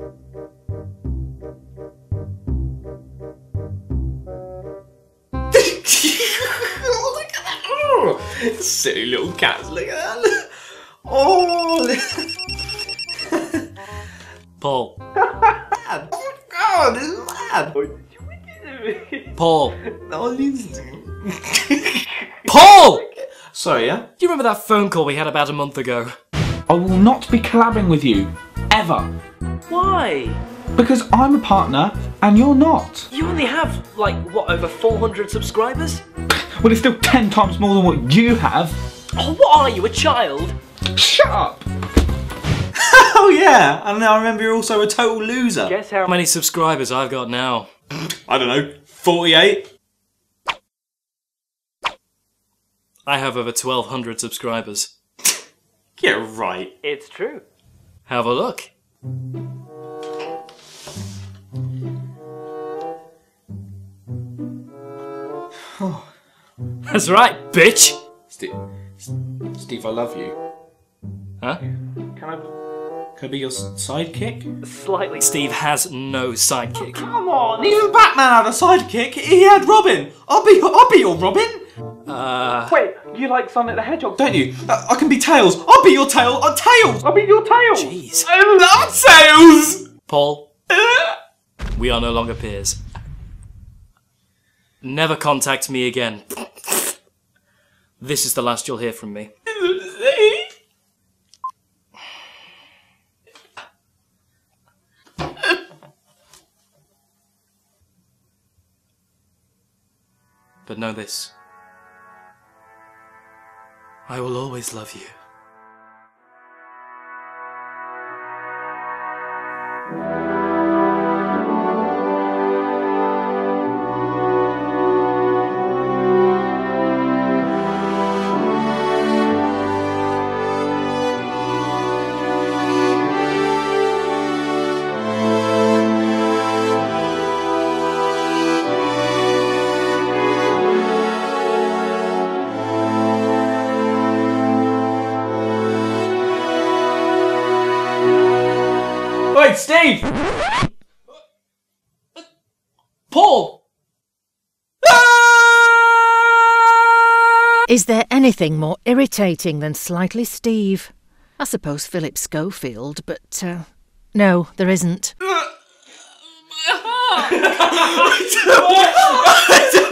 oh, look at that! Oh, silly little cats. Look at that. Oh, Paul. oh my god, this is mad. Paul. Listen. Paul! Sorry, yeah? Do you remember that phone call we had about a month ago? I will not be collabing with you. Ever. Why? Because I'm a partner and you're not. You only have, like, what, over 400 subscribers? Well, it's still 10 times more than what you have. Oh, what are you, a child? Shut up! Oh, yeah. And now I remember you're also a total loser. Guess how How many subscribers I've got now? I don't know, 48? I have over 1,200 subscribers. Get right. It's true. Have a look. That's right, bitch! Steve, Steve, I love you. Huh? Can I, can I be your sidekick? Slightly. Steve has no sidekick. Oh, come on, even Batman had a sidekick. He had Robin. I'll be, I'll be your Robin. Uh, Wait, you like Sonic the Hedgehog? Don't you? I, I can be Tails. I'll be your tail. Uh, tails. I'll be your tail! jeez. I love Tails. Paul, we are no longer peers. Never contact me again. This is the last you'll hear from me. But know this. I will always love you. Wait, Steve. Paul! Is there anything more irritating than Slightly Steve? I suppose Philip Schofield, but uh, no, there isn't.